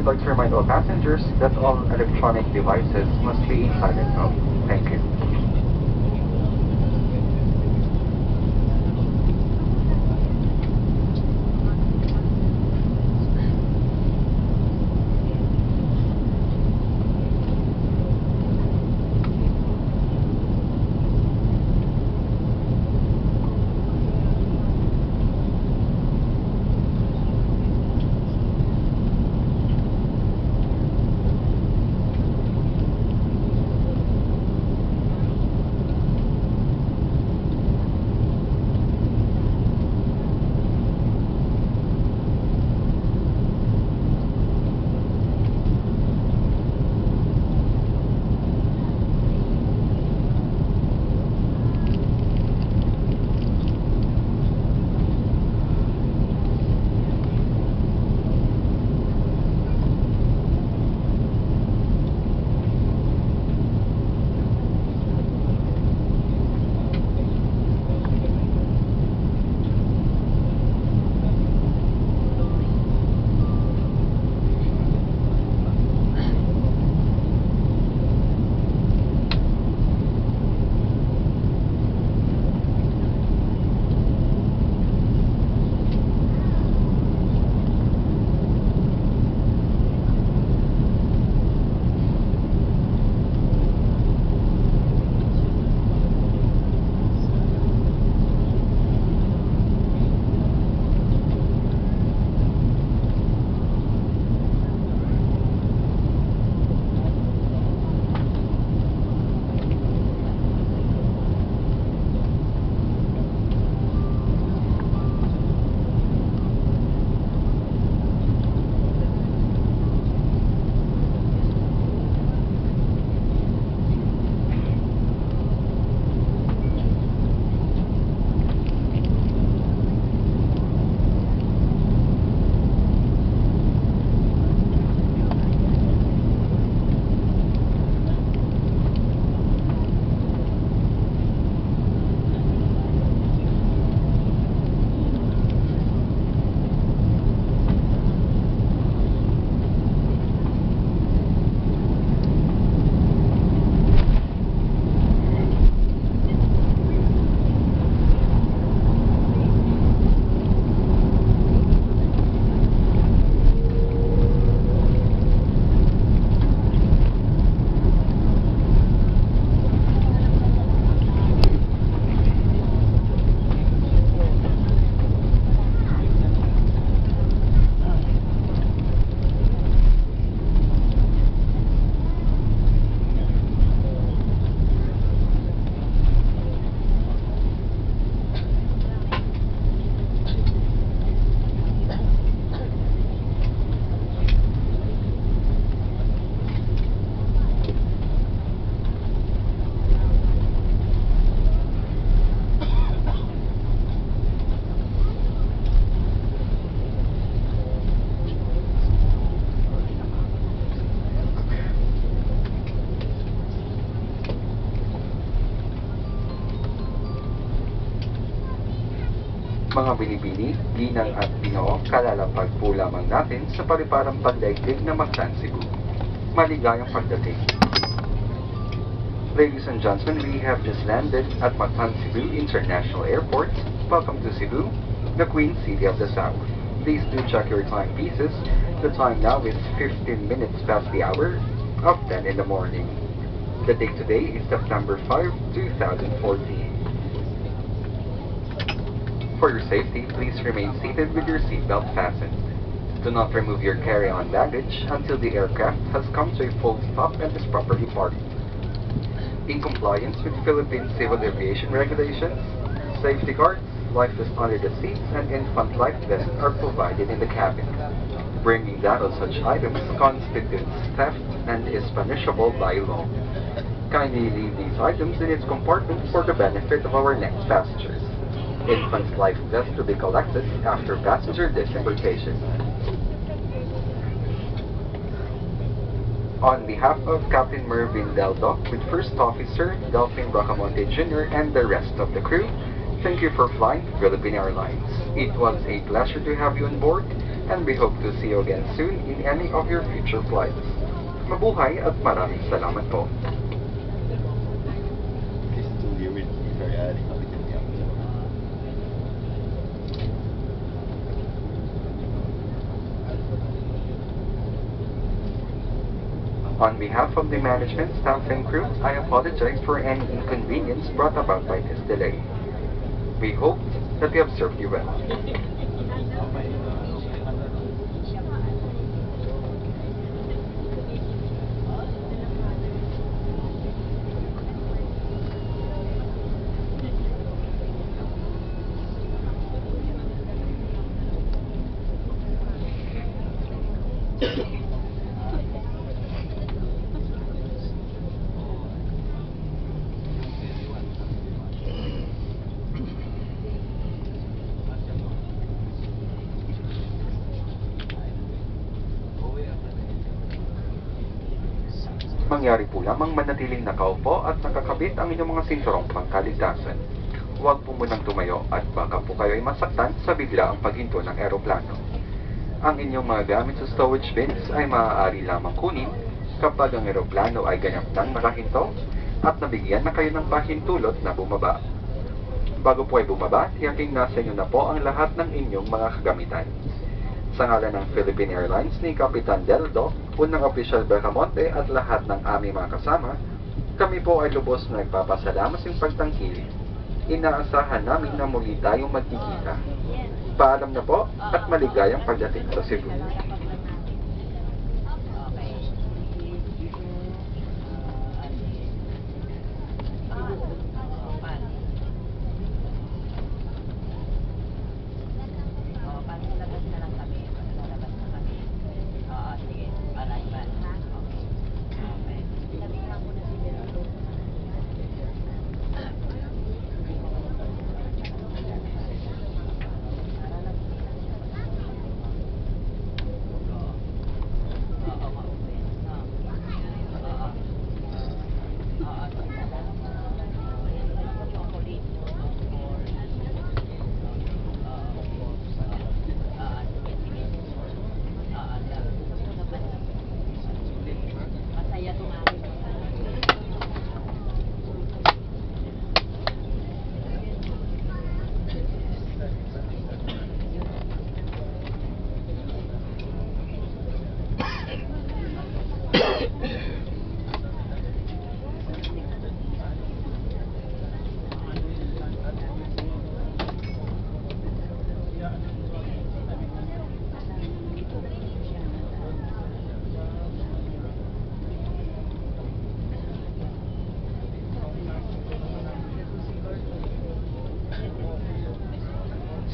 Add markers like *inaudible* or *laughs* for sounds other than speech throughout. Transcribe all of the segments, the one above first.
would like to remind all passengers that all electronic devices must be in silent mode. Thank you. Mga binibini, ginang at binoo, kalalapag po lamang natin sa paliparang pandaigdig na Mactan. Maligayang pagdating. Ladies and gentlemen, we have just landed at Mactan, Cebu International Airport. Welcome to Cebu, the Queen City of the South. Please do check your timepieces. The time now is 15 minutes past the hour of 10 in the morning. The date today is September 5, 2014. For your safety, please remain seated with your seatbelt fastened. Do not remove your carry-on baggage until the aircraft has come to a full stop and is properly parked. In compliance with Philippine Civil Aviation regulations, safety guards, life vests under the seats, and infant life vests are provided in the cabin. Bringing down of such items constitutes theft and is punishable by law. Kindly leave these items in its compartment for the benefit of our next passengers. Infant's life vest to be collected after passenger disembarkation. On behalf of Captain Mervyn Deldo, with First Officer Delphine Bracamonte Jr. and the rest of the crew, thank you for flying Philippine Airlines. It was a pleasure to have you on board. and we hope to see you again soon in any of your future flights. Mabuhay at maraming salamat po. This is the original Ferrari. On behalf of the management, staff, and crew, I apologize for any inconvenience brought about by this delay. We hope that we have served you well. *laughs* Mangyari po lamang manatiling nakaupo at nakakabit ang inyong mga sinturong pangkaligtasan. Huwag po munang tumayo at baka po kayo ay masaktan sa bigla ang paghinto ng eroplano. Ang inyong mga gamit sa storage bins ay maaari lamang kunin kapag ang eroplano ay ganap nang nakahinto at nabigyan na kayo ng pahintulot na bumaba. Bago po ay bumaba, tiyaking nasa inyo na po ang lahat ng inyong mga kagamitan. Sa ngalan ng Philippine Airlines ni Kapitan Deldo, unang opisyal Bergamonte at lahat ng aming mga kasama, kami po ay lubos na nagpapasalamat sa pagtangkil. Inaasahan namin na muli tayong magkikita. Paalam na po at maligayang pagdating sa Cebu.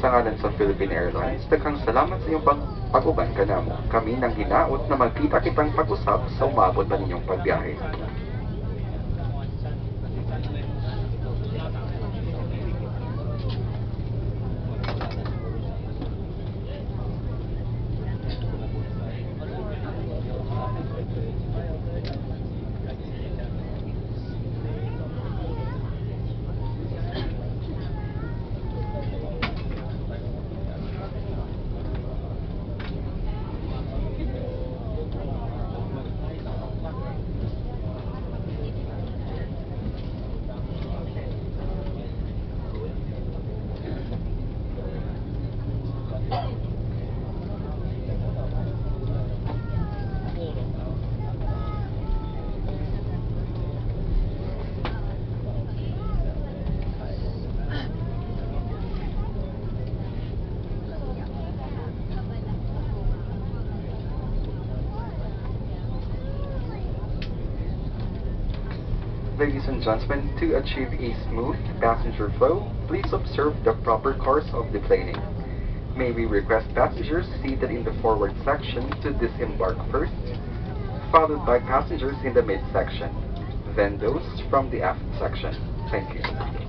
Sa ngalan sa Philippine Airlines, daghang salamat sa iyong pag- pag-uban ka namo. Kami nang hinaot na magkita kitang pag-usap sa umabot pa ninyong pagbiyahe. Ladies and gentlemen, to achieve a smooth passenger flow, please observe the proper course of the planing. May we request passengers seated in the forward section to disembark first, followed by passengers in the mid section, then those from the aft section. Thank you.